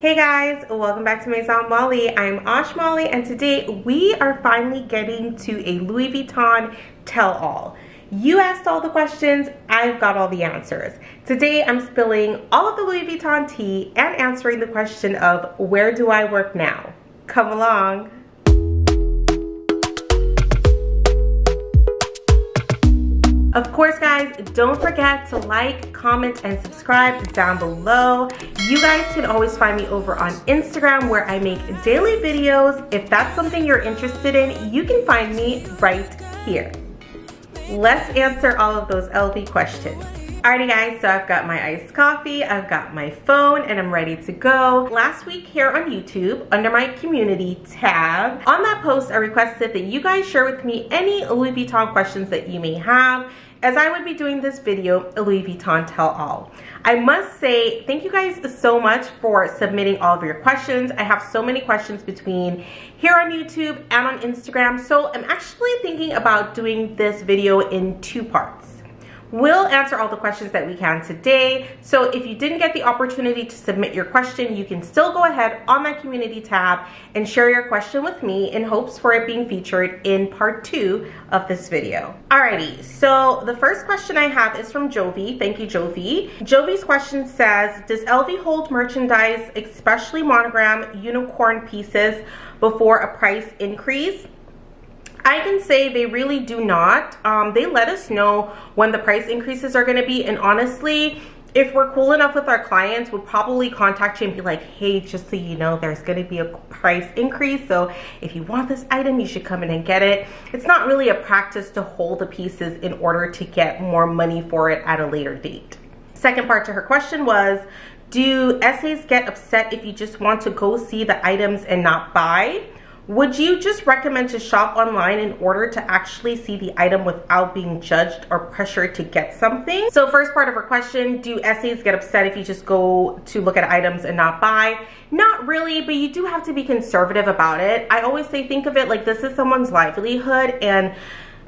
Hey guys, welcome back to Maison Malli. I'm Osh Malli and today we are finally getting to a Louis Vuitton tell-all. You asked all the questions, I've got all the answers. Today I'm spilling all of the Louis Vuitton tea and answering the question of where do I work now? Come along. Of course, guys, don't forget to like, comment, and subscribe down below. You guys can always find me over on Instagram where I make daily videos. If that's something you're interested in, you can find me right here. Let's answer all of those LV questions. Alrighty guys, so I've got my iced coffee, I've got my phone, and I'm ready to go. Last week here on YouTube, under my community tab, on that post I requested that you guys share with me any Louis Vuitton questions that you may have as I would be doing this video, a Louis Vuitton tell-all. I must say thank you guys so much for submitting all of your questions. I have so many questions between here on YouTube and on Instagram, so I'm actually thinking about doing this video in two parts. We'll answer all the questions that we can today. So if you didn't get the opportunity to submit your question, you can still go ahead on my community tab and share your question with me in hopes for it being featured in part two of this video. Alrighty, so the first question I have is from Jovi. Thank you, Jovi. Jovi's question says, does LV hold merchandise, especially monogram unicorn pieces, before a price increase? I can say they really do not. Um, they let us know when the price increases are going to be. And honestly, if we're cool enough with our clients, we'll probably contact you and be like, hey, just so you know, there's going to be a price increase. So if you want this item, you should come in and get it. It's not really a practice to hold the pieces in order to get more money for it at a later date. Second part to her question was, do SAs get upset if you just want to go see the items and not buy? Would you just recommend to shop online in order to actually see the item without being judged or pressured to get something? So first part of her question, do SAs get upset if you just go to look at items and not buy? Not really, but you do have to be conservative about it. I always say think of it like this is someone's livelihood and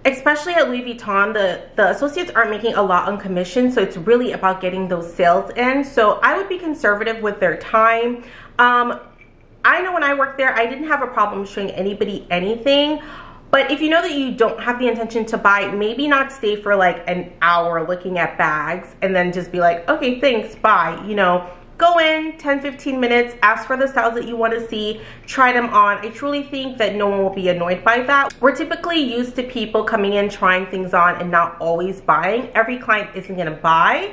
especially at Louis Vuitton, the, the associates aren't making a lot on commission, so it's really about getting those sales in. So I would be conservative with their time. Um, I know when I worked there, I didn't have a problem showing anybody anything. But if you know that you don't have the intention to buy, maybe not stay for like an hour looking at bags and then just be like, okay, thanks, bye. You know, go in 10, 15 minutes, ask for the styles that you want to see, try them on. I truly think that no one will be annoyed by that. We're typically used to people coming in, trying things on and not always buying. Every client isn't going to buy.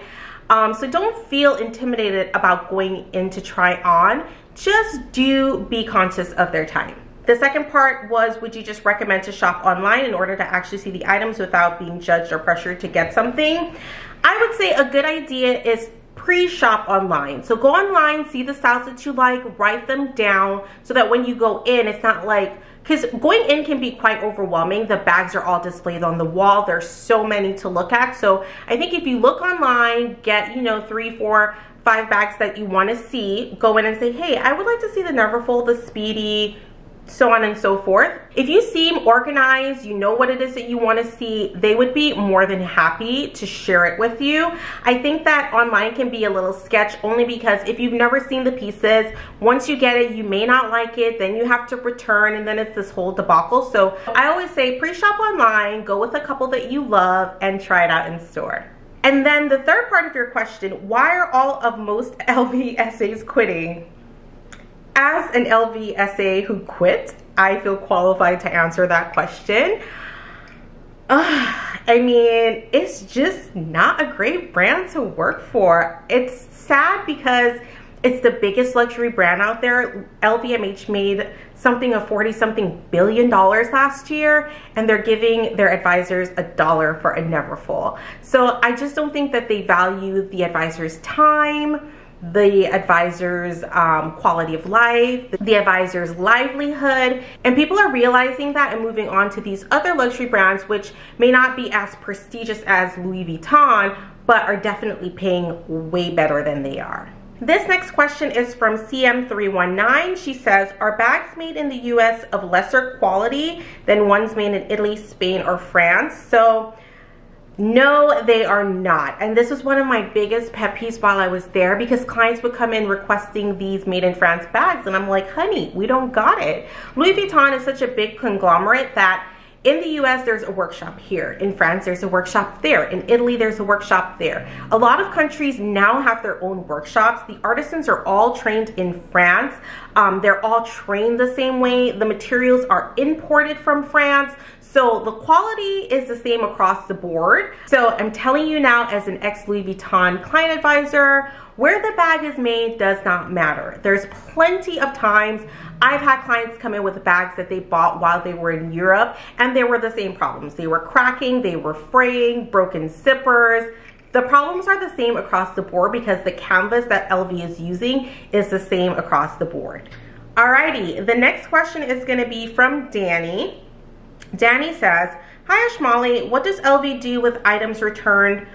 Um, so don't feel intimidated about going in to try on just do be conscious of their time. The second part was, would you just recommend to shop online in order to actually see the items without being judged or pressured to get something? I would say a good idea is pre-shop online. So go online, see the styles that you like, write them down so that when you go in, it's not like, because going in can be quite overwhelming. The bags are all displayed on the wall. There's so many to look at. So I think if you look online, get, you know, three, four, five bags that you want to see, go in and say, hey, I would like to see the Neverfull, the Speedy, so on and so forth. If you seem organized, you know what it is that you want to see, they would be more than happy to share it with you. I think that online can be a little sketch only because if you've never seen the pieces, once you get it, you may not like it, then you have to return and then it's this whole debacle. So I always say pre-shop online, go with a couple that you love and try it out in store. And then the third part of your question, why are all of most LVSAs quitting? As an LVSA who quit, I feel qualified to answer that question. Uh, I mean, it's just not a great brand to work for. It's sad because it's the biggest luxury brand out there. LVMH made something of 40 something billion dollars last year and they're giving their advisors a dollar for a Neverfull. So I just don't think that they value the advisor's time, the advisor's um, quality of life, the advisor's livelihood, and people are realizing that and moving on to these other luxury brands which may not be as prestigious as Louis Vuitton, but are definitely paying way better than they are. This next question is from CM319. She says, are bags made in the US of lesser quality than ones made in Italy, Spain, or France? So No, they are not. And this was one of my biggest pet peeves while I was there because clients would come in requesting these made in France bags. And I'm like, honey, we don't got it. Louis Vuitton is such a big conglomerate that in the US, there's a workshop here. In France, there's a workshop there. In Italy, there's a workshop there. A lot of countries now have their own workshops. The artisans are all trained in France. Um, they're all trained the same way. The materials are imported from France. So the quality is the same across the board. So I'm telling you now as an ex-Louis Vuitton client advisor, where the bag is made does not matter. There's plenty of times I've had clients come in with bags that they bought while they were in Europe and they were the same problems. They were cracking, they were fraying, broken zippers. The problems are the same across the board because the canvas that LV is using is the same across the board. Alrighty, the next question is gonna be from Danny. Danny says, Hi Ashmali, what does LV do with items returned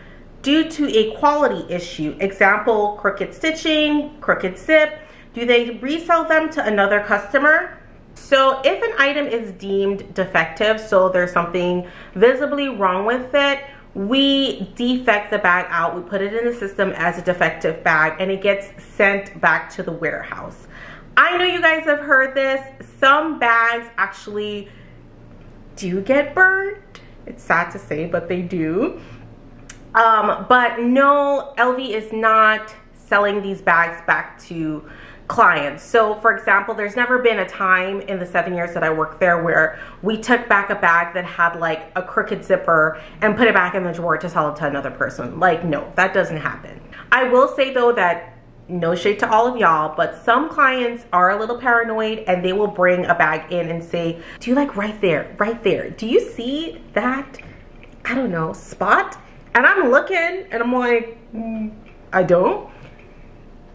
due to a quality issue? Example, crooked stitching, crooked zip. Do they resell them to another customer? So if an item is deemed defective, so there's something visibly wrong with it, we defect the bag out, we put it in the system as a defective bag and it gets sent back to the warehouse. I know you guys have heard this. Some bags actually do get burned. It's sad to say, but they do. Um, but no, LV is not selling these bags back to clients. So for example, there's never been a time in the seven years that I worked there where we took back a bag that had like a crooked zipper and put it back in the drawer to sell it to another person. Like, no, that doesn't happen. I will say though that no shade to all of y'all, but some clients are a little paranoid and they will bring a bag in and say, do you like right there, right there? Do you see that, I don't know, spot? And I'm looking and I'm like, mm, I don't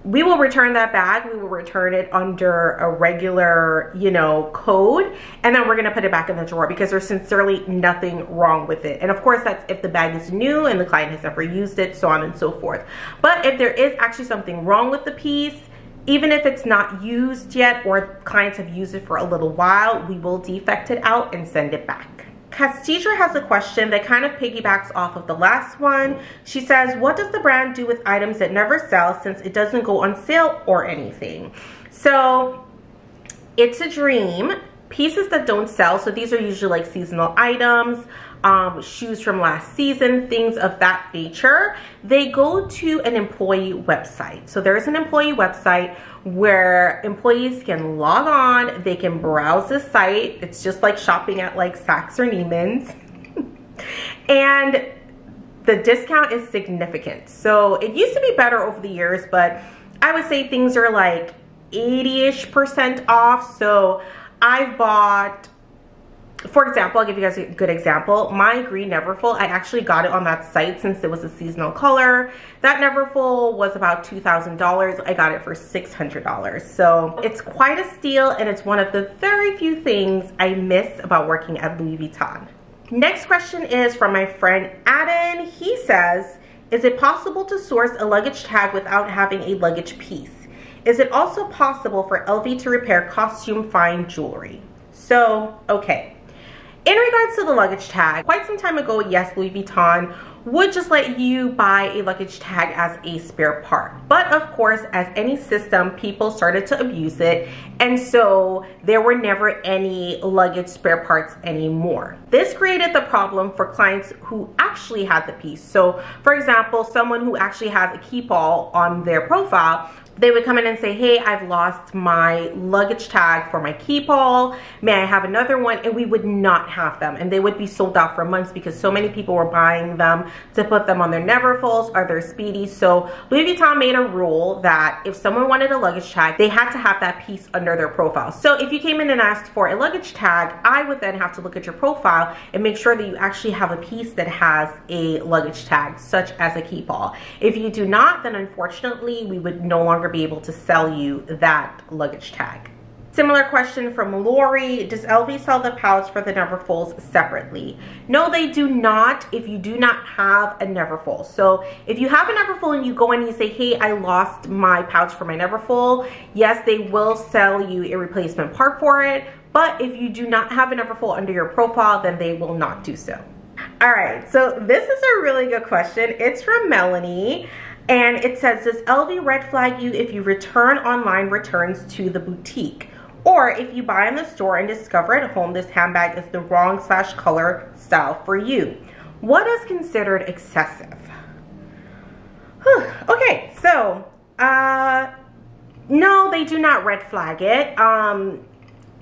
we will return that bag. We will return it under a regular, you know, code. And then we're going to put it back in the drawer because there's sincerely nothing wrong with it. And of course, that's if the bag is new and the client has never used it, so on and so forth. But if there is actually something wrong with the piece, even if it's not used yet or clients have used it for a little while, we will defect it out and send it back. Castidra has a question that kind of piggybacks off of the last one. She says, what does the brand do with items that never sell since it doesn't go on sale or anything? So it's a dream. Pieces that don't sell, so these are usually like seasonal items, um, shoes from last season, things of that nature, they go to an employee website. So there's an employee website where employees can log on, they can browse the site. It's just like shopping at like Saks or Neiman's. and the discount is significant. So it used to be better over the years, but I would say things are like 80-ish percent off. So I've bought for example, I'll give you guys a good example. My green Neverfull, I actually got it on that site since it was a seasonal color. That Neverfull was about $2,000. I got it for $600. So it's quite a steal and it's one of the very few things I miss about working at Louis Vuitton. Next question is from my friend Adam. He says, is it possible to source a luggage tag without having a luggage piece? Is it also possible for LV to repair costume fine jewelry? So, okay. In regards to the luggage tag, quite some time ago, yes, Louis Vuitton would just let you buy a luggage tag as a spare part. But of course, as any system, people started to abuse it. And so there were never any luggage spare parts anymore. This created the problem for clients who actually had the piece. So for example, someone who actually has a Keepall on their profile they would come in and say, hey, I've lost my luggage tag for my Keepall. May I have another one? And we would not have them. And they would be sold out for months because so many people were buying them to put them on their Neverfulls or their Speedies. So Louis Vuitton made a rule that if someone wanted a luggage tag, they had to have that piece under their profile. So if you came in and asked for a luggage tag, I would then have to look at your profile and make sure that you actually have a piece that has a luggage tag, such as a Keepall. If you do not, then unfortunately, we would no longer be able to sell you that luggage tag. Similar question from Lori. Does LV sell the pouch for the Neverfulls separately? No, they do not if you do not have a Neverfull. So if you have a Neverfull and you go in and you say, hey, I lost my pouch for my Neverfull, yes, they will sell you a replacement part for it. But if you do not have a Neverfull under your profile, then they will not do so. All right, so this is a really good question. It's from Melanie. And it says, does LV red flag you if you return online returns to the boutique? Or if you buy in the store and discover at home this handbag is the wrong slash color style for you? What is considered excessive? Okay, so, uh, no, they do not red flag it. Um,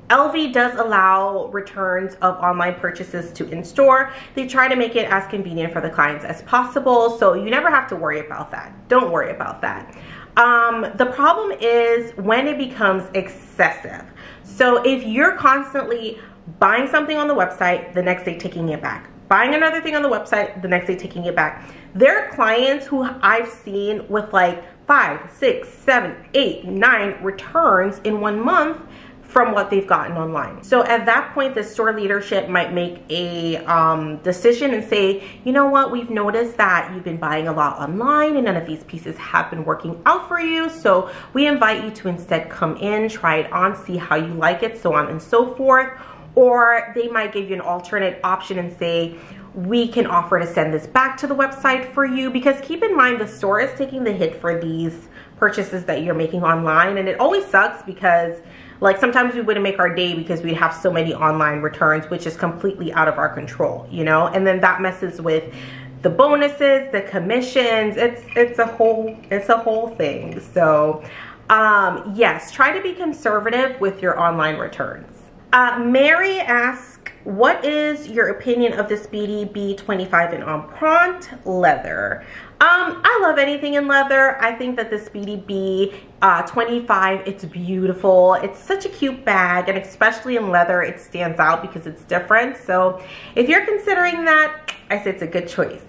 LV does allow returns of online purchases to in-store. They try to make it as convenient for the clients as possible, so you never have to worry about that. Don't worry about that. Um, the problem is when it becomes excessive. So if you're constantly buying something on the website, the next day taking it back, buying another thing on the website, the next day taking it back. There are clients who I've seen with like five, six, seven, eight, nine returns in one month from what they've gotten online. So at that point, the store leadership might make a um, decision and say, you know what, we've noticed that you've been buying a lot online and none of these pieces have been working out for you. So we invite you to instead come in, try it on, see how you like it, so on and so forth. Or they might give you an alternate option and say, we can offer to send this back to the website for you because keep in mind the store is taking the hit for these purchases that you're making online and it always sucks because like sometimes we wouldn't make our day because we'd have so many online returns, which is completely out of our control, you know? And then that messes with the bonuses, the commissions. It's it's a whole it's a whole thing. So um, yes, try to be conservative with your online returns. Uh, Mary asks, what is your opinion of the Speedy B25 in Empreinte leather? Um, I love anything in leather. I think that the Speedy B uh, 25, it's beautiful. It's such a cute bag and especially in leather, it stands out because it's different. So if you're considering that, I say it's a good choice.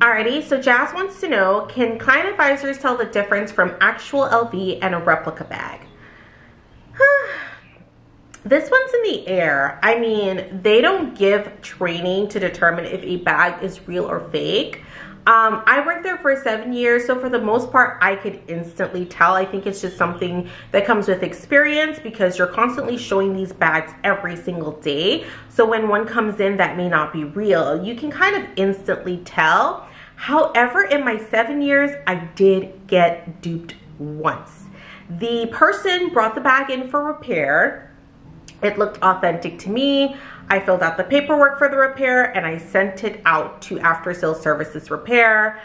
Alrighty, so Jazz wants to know, can client advisors tell the difference from actual LV and a replica bag? This one's in the air. I mean, they don't give training to determine if a bag is real or fake. Um, I worked there for seven years, so for the most part, I could instantly tell. I think it's just something that comes with experience because you're constantly showing these bags every single day. So when one comes in that may not be real, you can kind of instantly tell. However, in my seven years, I did get duped once. The person brought the bag in for repair. It looked authentic to me. I filled out the paperwork for the repair and I sent it out to after sales services repair.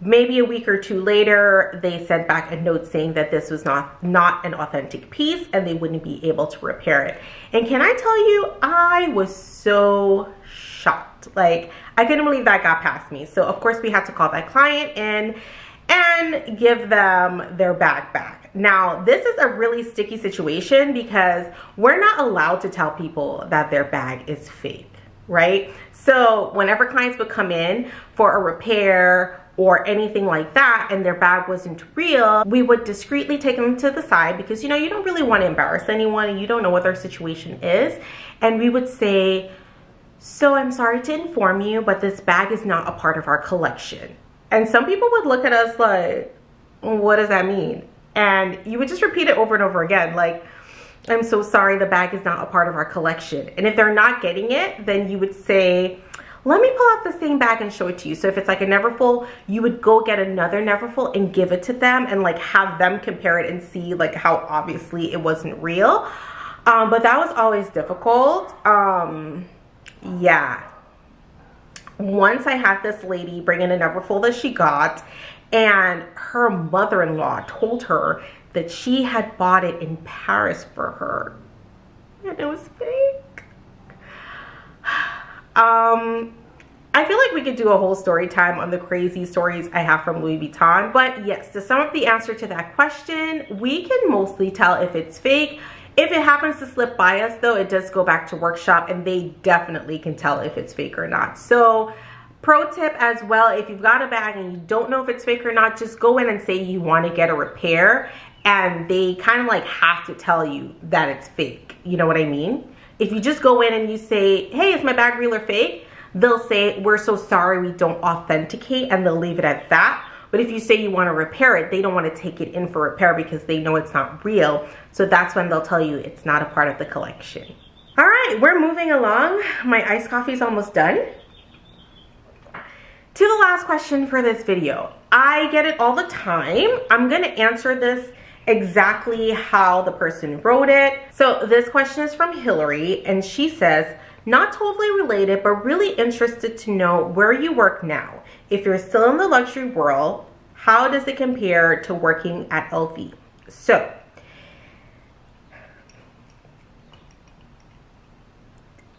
Maybe a week or two later, they sent back a note saying that this was not, not an authentic piece and they wouldn't be able to repair it. And can I tell you, I was so shocked. Like, I couldn't believe that got past me. So of course we had to call that client in and give them their bag back. Now, this is a really sticky situation because we're not allowed to tell people that their bag is fake, right? So whenever clients would come in for a repair or anything like that and their bag wasn't real, we would discreetly take them to the side because you know, you don't really want to embarrass anyone and you don't know what their situation is. And we would say, so I'm sorry to inform you, but this bag is not a part of our collection. And some people would look at us like, what does that mean? And you would just repeat it over and over again. Like, I'm so sorry, the bag is not a part of our collection. And if they're not getting it, then you would say, let me pull out the same bag and show it to you. So if it's like a Neverfull, you would go get another Neverfull and give it to them and like have them compare it and see like how obviously it wasn't real. Um, but that was always difficult. Um, yeah, once I had this lady bring in a Neverfull that she got and her mother-in-law told her that she had bought it in Paris for her and it was fake. Um, I feel like we could do a whole story time on the crazy stories I have from Louis Vuitton, but yes, to sum up the answer to that question, we can mostly tell if it's fake if it happens to slip by us though, it does go back to workshop and they definitely can tell if it's fake or not. So pro tip as well, if you've got a bag and you don't know if it's fake or not, just go in and say you want to get a repair and they kind of like have to tell you that it's fake. You know what I mean? If you just go in and you say, hey, is my bag real or fake? They'll say, we're so sorry we don't authenticate and they'll leave it at that. But if you say you want to repair it, they don't want to take it in for repair because they know it's not real. So that's when they'll tell you it's not a part of the collection. All right, we're moving along. My iced coffee is almost done. To the last question for this video. I get it all the time. I'm gonna answer this exactly how the person wrote it. So this question is from Hillary and she says, not totally related, but really interested to know where you work now. If you're still in the luxury world, how does it compare to working at LV? So,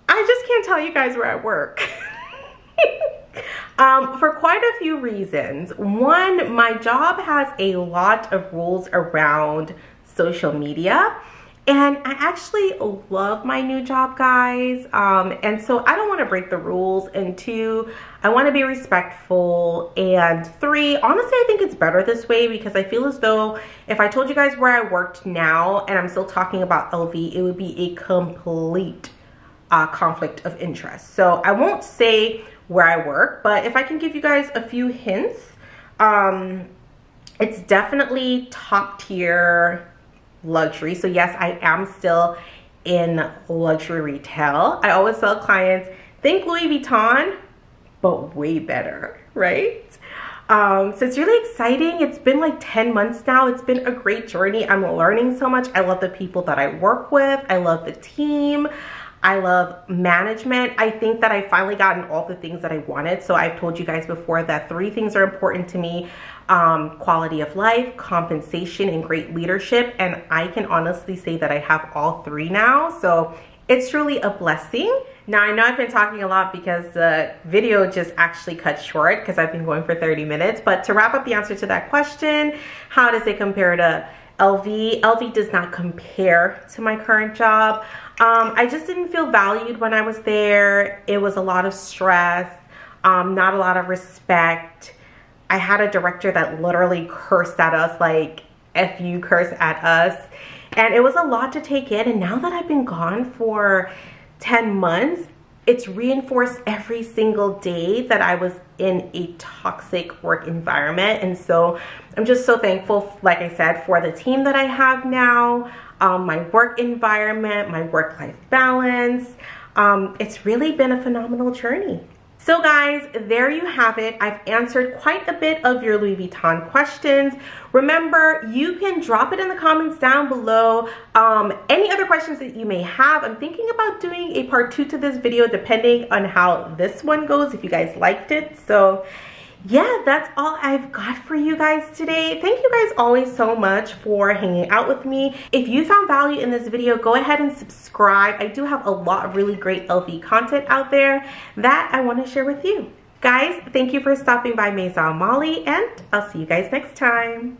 I just can't tell you guys where I work. Um, for quite a few reasons. One, my job has a lot of rules around social media. And I actually love my new job, guys. Um, and so I don't want to break the rules. And two, I want to be respectful. And three, honestly, I think it's better this way because I feel as though if I told you guys where I worked now and I'm still talking about LV, it would be a complete uh, conflict of interest. So I won't say where I work. But if I can give you guys a few hints, um, it's definitely top tier luxury. So yes, I am still in luxury retail. I always tell clients, think Louis Vuitton, but way better, right? Um, so it's really exciting. It's been like 10 months now. It's been a great journey. I'm learning so much. I love the people that I work with. I love the team. I love management. I think that I finally gotten all the things that I wanted. So I've told you guys before that three things are important to me. Um, quality of life, compensation, and great leadership. And I can honestly say that I have all three now. So it's truly a blessing. Now I know I've been talking a lot because the video just actually cut short because I've been going for 30 minutes. But to wrap up the answer to that question, how does it compare to LV? LV does not compare to my current job. Um, I just didn't feel valued when I was there. It was a lot of stress, um, not a lot of respect. I had a director that literally cursed at us like, F you curse at us. And it was a lot to take in. And now that I've been gone for 10 months, it's reinforced every single day that I was in a toxic work environment. And so I'm just so thankful, like I said, for the team that I have now um, my work environment, my work-life balance. Um, it's really been a phenomenal journey. So guys, there you have it. I've answered quite a bit of your Louis Vuitton questions. Remember, you can drop it in the comments down below. Um, any other questions that you may have. I'm thinking about doing a part two to this video depending on how this one goes, if you guys liked it. So yeah, that's all I've got for you guys today. Thank you guys always so much for hanging out with me. If you found value in this video, go ahead and subscribe. I do have a lot of really great LV content out there that I want to share with you. Guys, thank you for stopping by Maison Malli, and I'll see you guys next time.